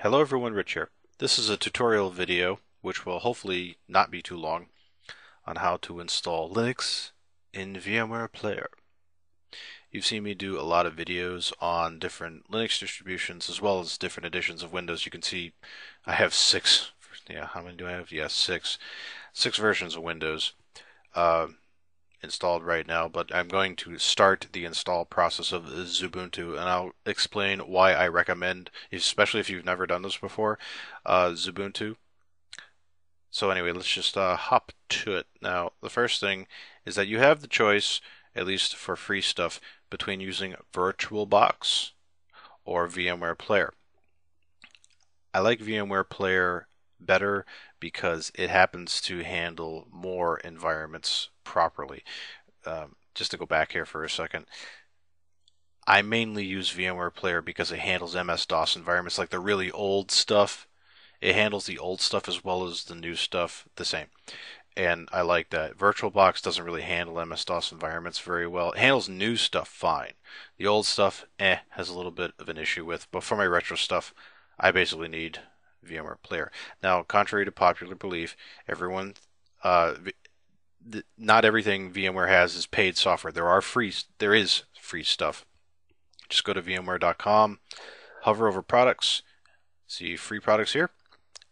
Hello everyone, Rich here. This is a tutorial video, which will hopefully not be too long, on how to install Linux in VMware Player. You've seen me do a lot of videos on different Linux distributions as well as different editions of Windows. You can see I have six, yeah, how many do I have? Yeah, six, six versions of Windows. Uh, installed right now, but I'm going to start the install process of Xubuntu, and I'll explain why I recommend, especially if you've never done this before, uh, Xubuntu. So anyway, let's just uh, hop to it. Now, the first thing is that you have the choice, at least for free stuff, between using VirtualBox or VMware Player. I like VMware Player better because it happens to handle more environments properly. Um, just to go back here for a second, I mainly use VMware Player because it handles MS-DOS environments like the really old stuff. It handles the old stuff as well as the new stuff the same. And I like that. VirtualBox doesn't really handle MS-DOS environments very well. It handles new stuff fine. The old stuff, eh, has a little bit of an issue with. But for my retro stuff, I basically need VMware Player. Now, contrary to popular belief, everyone, uh, not everything VMware has is paid software. There are free, there is free stuff. Just go to VMware.com, hover over products, see free products here,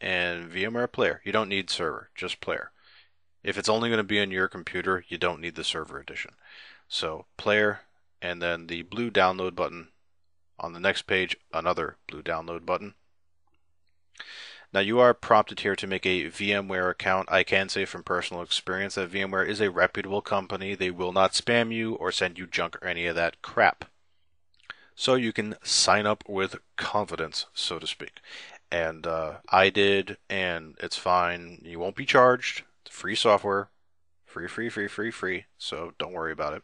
and VMware Player. You don't need server, just Player. If it's only going to be on your computer, you don't need the server edition. So Player, and then the blue download button. On the next page, another blue download button. Now you are prompted here to make a VMware account. I can say from personal experience that VMware is a reputable company. They will not spam you or send you junk or any of that crap. So you can sign up with confidence, so to speak. And uh, I did, and it's fine. You won't be charged. It's free software. Free, free, free, free, free. So don't worry about it.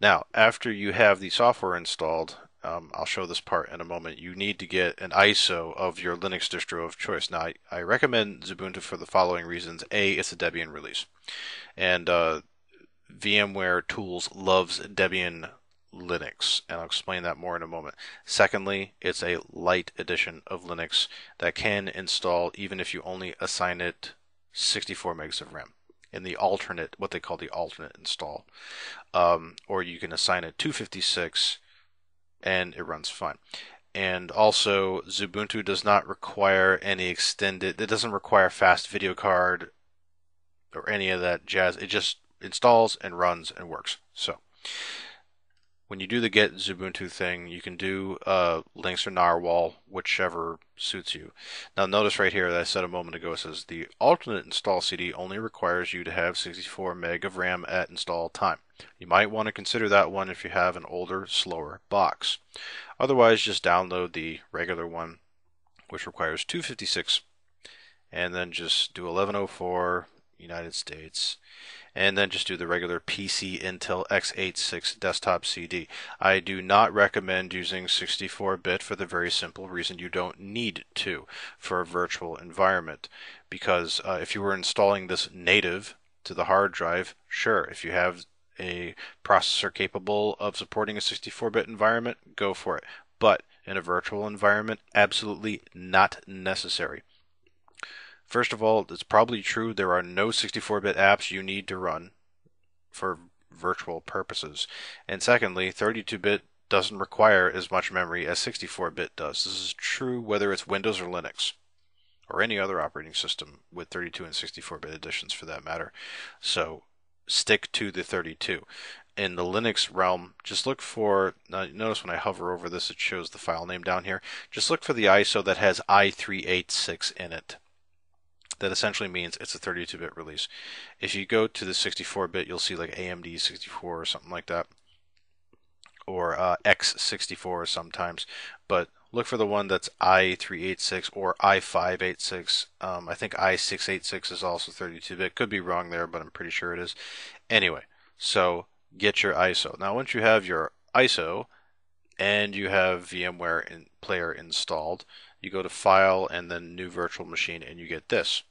Now, after you have the software installed, um, I'll show this part in a moment, you need to get an ISO of your Linux distro of choice. Now, I, I recommend Xubuntu for the following reasons. A, it's a Debian release. And uh, VMware Tools loves Debian Linux, and I'll explain that more in a moment. Secondly, it's a light edition of Linux that can install even if you only assign it 64 megs of RAM in the alternate, what they call the alternate install. Um, or you can assign it 256 and it runs fine. And also, Xubuntu does not require any extended, it doesn't require fast video card or any of that jazz. It just installs and runs and works. So, when you do the get Xubuntu thing, you can do uh, Linux or Narwhal, whichever suits you. Now notice right here that I said a moment ago, it says the alternate install CD only requires you to have 64 meg of RAM at install time. You might want to consider that one if you have an older, slower box. Otherwise, just download the regular one, which requires 256, and then just do 1104 United States and then just do the regular PC Intel x86 desktop CD. I do not recommend using 64-bit for the very simple reason you don't need to for a virtual environment because uh, if you were installing this native to the hard drive, sure, if you have a processor capable of supporting a 64-bit environment, go for it. But in a virtual environment, absolutely not necessary. First of all, it's probably true there are no 64-bit apps you need to run for virtual purposes. And secondly, 32-bit doesn't require as much memory as 64-bit does. This is true whether it's Windows or Linux or any other operating system with 32 and 64-bit editions for that matter. So stick to the 32. In the Linux realm, just look for, notice when I hover over this, it shows the file name down here. Just look for the ISO that has i386 in it that essentially means it's a 32-bit release. If you go to the 64-bit, you'll see like AMD 64 or something like that, or uh, X64 sometimes. But look for the one that's i386 or i586. Um, I think i686 is also 32-bit. Could be wrong there, but I'm pretty sure it is. Anyway, so get your ISO. Now, once you have your ISO and you have VMware in Player installed, you go to File and then New Virtual Machine, and you get this.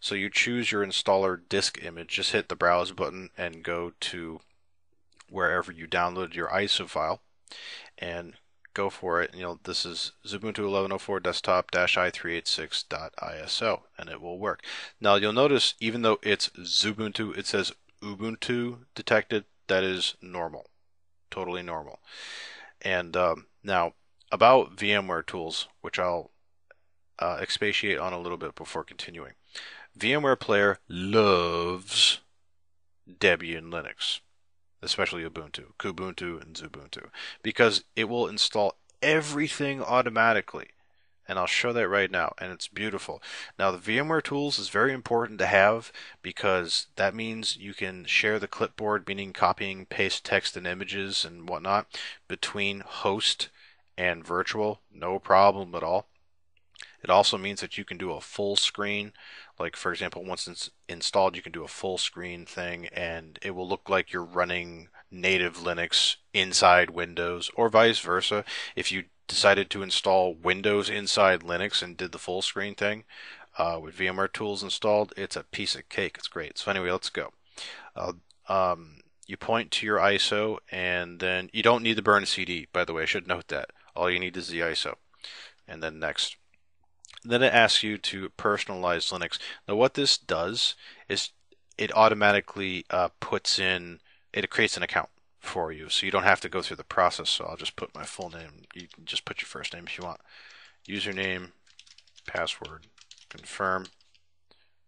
So you choose your installer disk image, just hit the browse button and go to wherever you downloaded your ISO file and go for it. And, you this is Xubuntu 11.04 desktop i386.iso, and it will work. Now you'll notice, even though it's Xubuntu, it says Ubuntu detected. That is normal, totally normal. And um, now about VMware tools, which I'll uh, expatiate on a little bit before continuing. VMware Player loves Debian Linux especially Ubuntu, Kubuntu, and Xubuntu, because it will install everything automatically. And I'll show that right now, and it's beautiful. Now, the VMware tools is very important to have because that means you can share the clipboard, meaning copying, paste text and images and whatnot, between host and virtual, no problem at all. It also means that you can do a full screen. Like, for example, once it's installed, you can do a full screen thing and it will look like you're running native Linux inside Windows or vice versa. If you decided to install Windows inside Linux and did the full screen thing uh, with VMware tools installed, it's a piece of cake. It's great. So, anyway, let's go. Uh, um, you point to your ISO and then you don't need the burn CD, by the way. I should note that. All you need is the ISO. And then next. Then it asks you to personalize Linux. Now, what this does is it automatically uh, puts in, it creates an account for you, so you don't have to go through the process. So I'll just put my full name. You can just put your first name if you want. Username, password, confirm.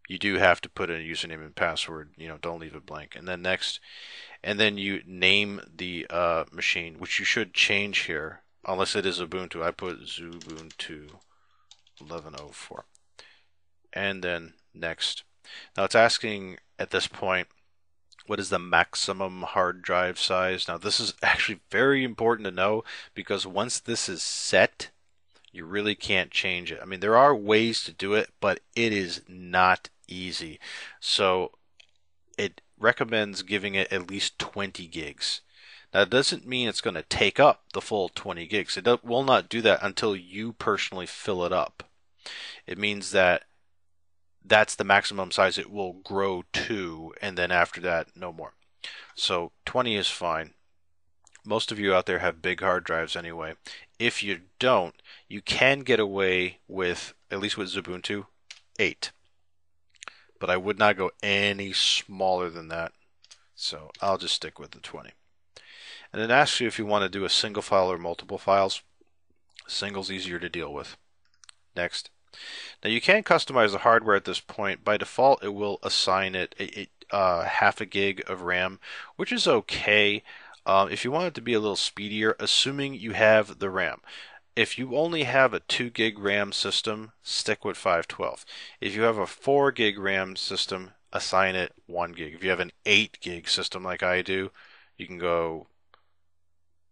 You do have to put in a username and password. You know, don't leave it blank. And then next, and then you name the uh, machine, which you should change here, unless it is Ubuntu. I put Xubuntu 1104. And then next. Now it's asking at this point, what is the maximum hard drive size? Now this is actually very important to know because once this is set, you really can't change it. I mean, there are ways to do it, but it is not easy. So it recommends giving it at least 20 gigs. Now, it doesn't mean it's going to take up the full 20 gigs. It will not do that until you personally fill it up. It means that that's the maximum size it will grow to, and then after that, no more. So 20 is fine. Most of you out there have big hard drives anyway. If you don't, you can get away with, at least with Xubuntu, 8. But I would not go any smaller than that. So I'll just stick with the 20. And it asks you if you want to do a single file or multiple files. Single's easier to deal with. Next. Now you can customize the hardware at this point. By default, it will assign it a, a uh, half a gig of RAM, which is okay. Um, if you want it to be a little speedier, assuming you have the RAM. If you only have a 2 gig RAM system, stick with 512. If you have a 4 gig RAM system, assign it 1 gig. If you have an 8 gig system like I do, you can go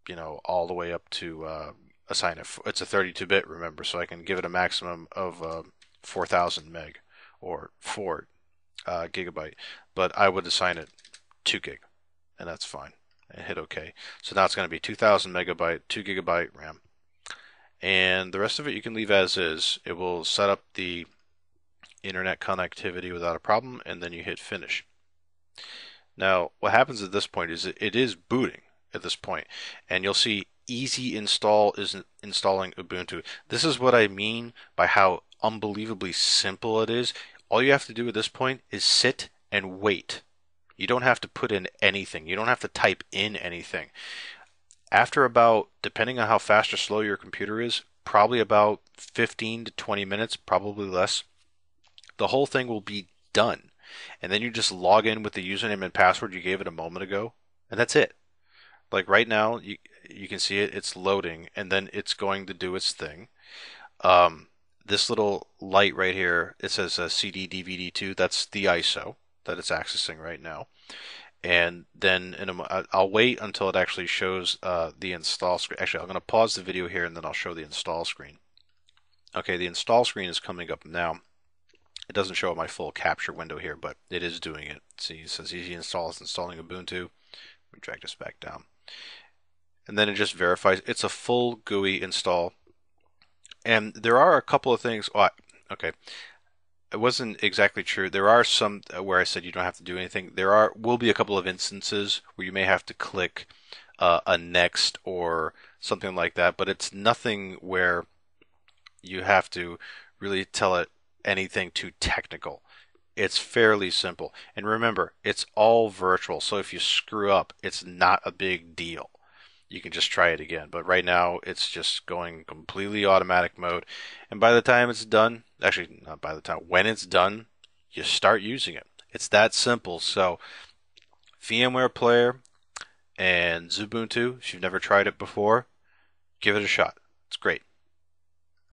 you know, all the way up to uh, assign it. It's a 32-bit, remember, so I can give it a maximum of uh, 4,000 meg or 4 uh, gigabyte. But I would assign it 2 gig, and that's fine. And hit OK. So now it's going to be 2,000 megabyte, 2 gigabyte RAM. And the rest of it you can leave as is. It will set up the internet connectivity without a problem, and then you hit finish. Now, what happens at this point is it is booting at this. And you'll see easy install is installing Ubuntu. This is what I mean by how unbelievably simple it is. All you have to do at this point is sit and wait. You don't have to put in anything. You don't have to type in anything. After about, depending on how fast or slow your computer is, probably about 15 to 20 minutes, probably less, the whole thing will be done. And then you just log in with the username and password you gave it a moment ago, and that's it. Like right now, you you can see it. It's loading, and then it's going to do its thing. Um, this little light right here, it says uh, CD DVD 2. That's the ISO that it's accessing right now. And then in a, I'll wait until it actually shows uh, the install screen. Actually, I'm going to pause the video here and then I'll show the install screen. Okay, the install screen is coming up now. It doesn't show my full capture window here, but it is doing it. See, it says easy install is installing Ubuntu. Let me drag this back down and then it just verifies it's a full GUI install. And there are a couple of things. Oh, okay, it wasn't exactly true. There are some uh, where I said you don't have to do anything. There are will be a couple of instances where you may have to click uh, a next or something like that. But it's nothing where you have to really tell it anything too technical. It's fairly simple. And remember, it's all virtual. So if you screw up, it's not a big deal. You can just try it again. But right now, it's just going completely automatic mode. And by the time it's done, actually, not by the time, when it's done, you start using it. It's that simple. So, VMware Player and Xubuntu, if you've never tried it before, give it a shot. It's great.